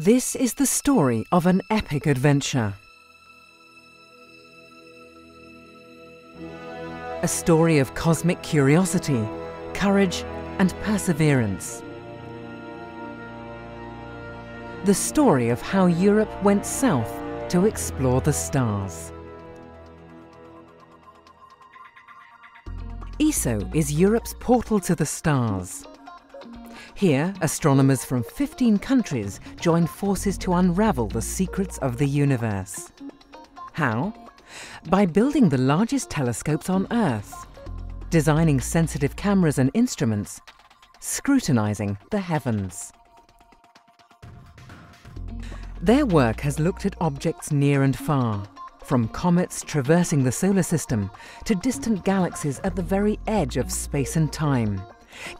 This is the story of an epic adventure. A story of cosmic curiosity, courage, and perseverance. The story of how Europe went south to explore the stars. ESO is Europe's portal to the stars. Here, astronomers from 15 countries join forces to unravel the secrets of the universe. How? By building the largest telescopes on Earth, designing sensitive cameras and instruments, scrutinizing the heavens. Their work has looked at objects near and far, from comets traversing the solar system to distant galaxies at the very edge of space and time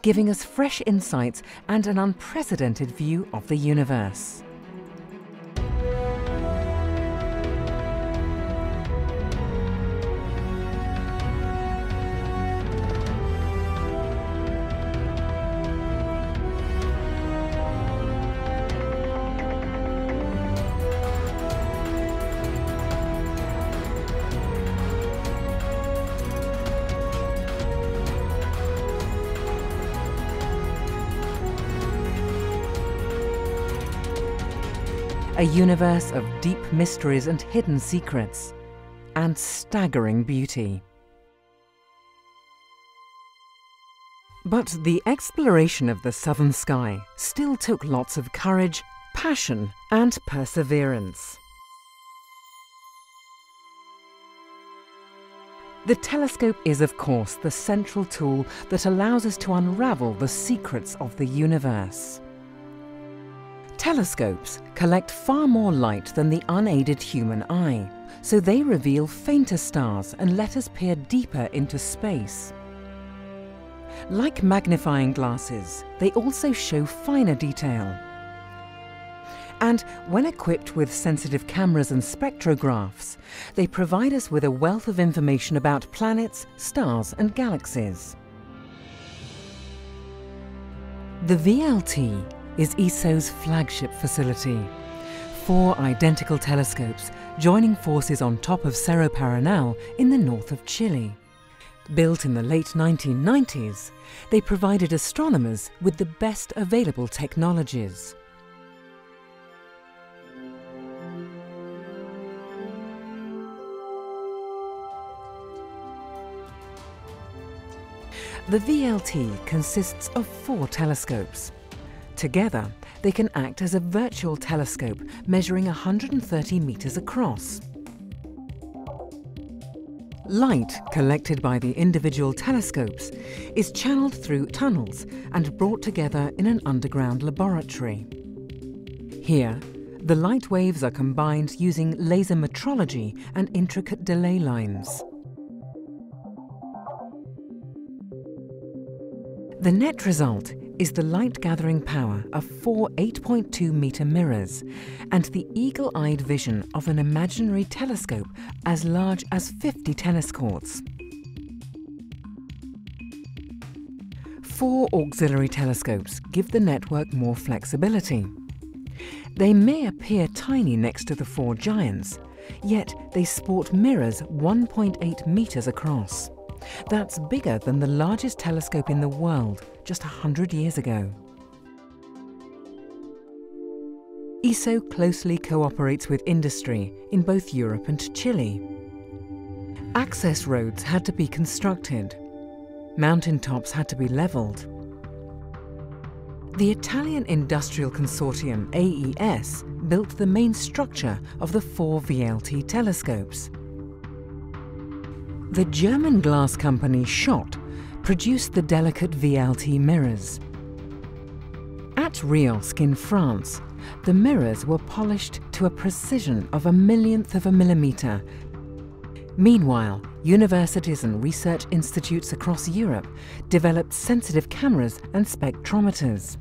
giving us fresh insights and an unprecedented view of the universe. A universe of deep mysteries and hidden secrets, and staggering beauty. But the exploration of the southern sky still took lots of courage, passion, and perseverance. The telescope is, of course, the central tool that allows us to unravel the secrets of the universe. Telescopes collect far more light than the unaided human eye, so they reveal fainter stars and let us peer deeper into space. Like magnifying glasses, they also show finer detail. And when equipped with sensitive cameras and spectrographs, they provide us with a wealth of information about planets, stars and galaxies. The VLT is ESO's flagship facility. Four identical telescopes joining forces on top of Cerro Paranal in the north of Chile. Built in the late 1990s, they provided astronomers with the best available technologies. The VLT consists of four telescopes. Together, they can act as a virtual telescope measuring 130 metres across. Light collected by the individual telescopes is channeled through tunnels and brought together in an underground laboratory. Here, the light waves are combined using laser metrology and intricate delay lines. The net result is the light gathering power of four 8.2 metre mirrors and the eagle eyed vision of an imaginary telescope as large as 50 tennis courts. Four auxiliary telescopes give the network more flexibility. They may appear tiny next to the four giants, yet they sport mirrors 1.8 metres across. That's bigger than the largest telescope in the world just a 100 years ago. ESO closely cooperates with industry in both Europe and Chile. Access roads had to be constructed. Mountain tops had to be levelled. The Italian industrial consortium AES built the main structure of the four VLT telescopes. The German glass company Schott produced the delicate VLT mirrors. At REOSC in France, the mirrors were polished to a precision of a millionth of a millimetre. Meanwhile, universities and research institutes across Europe developed sensitive cameras and spectrometers.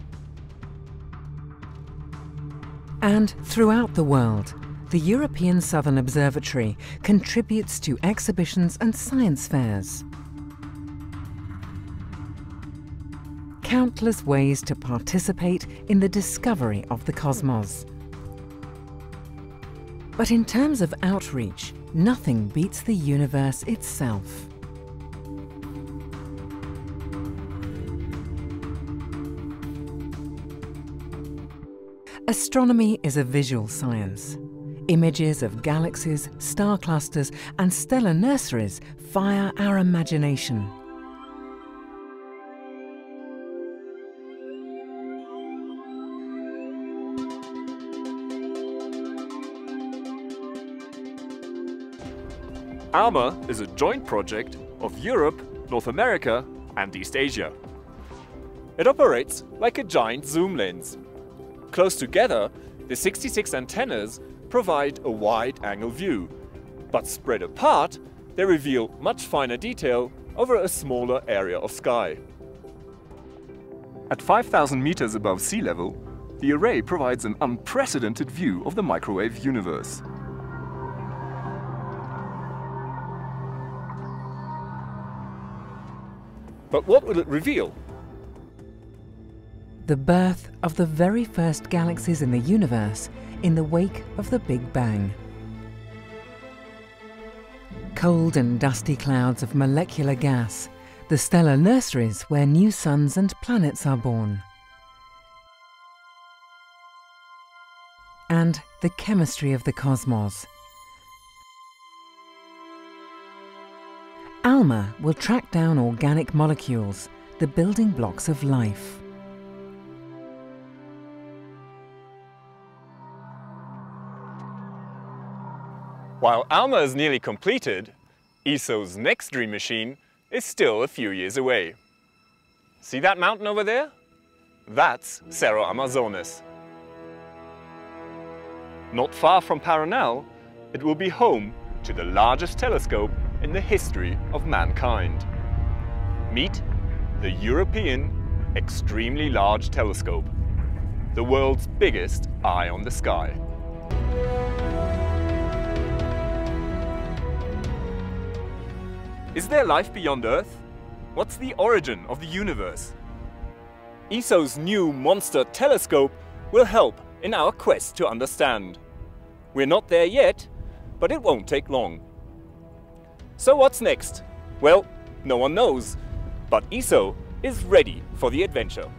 And throughout the world, the European Southern Observatory contributes to exhibitions and science fairs. Countless ways to participate in the discovery of the cosmos. But in terms of outreach, nothing beats the universe itself. Astronomy is a visual science. Images of galaxies, star clusters and stellar nurseries fire our imagination. ALMA is a joint project of Europe, North America and East Asia. It operates like a giant zoom lens Close together, the 66 antennas provide a wide-angle view, but spread apart, they reveal much finer detail over a smaller area of sky. At 5,000 meters above sea level, the array provides an unprecedented view of the microwave universe. But what will it reveal? the birth of the very first galaxies in the universe in the wake of the Big Bang. Cold and dusty clouds of molecular gas, the stellar nurseries where new suns and planets are born. And the chemistry of the cosmos. ALMA will track down organic molecules, the building blocks of life. While ALMA is nearly completed, ESO's next dream machine is still a few years away. See that mountain over there? That's Cerro Armazones. Not far from Paranal, it will be home to the largest telescope in the history of mankind. Meet the European Extremely Large Telescope, the world's biggest eye on the sky. Is there life beyond Earth? What's the origin of the universe? ESO's new Monster telescope will help in our quest to understand. We're not there yet, but it won't take long. So what's next? Well, no one knows, but ESO is ready for the adventure.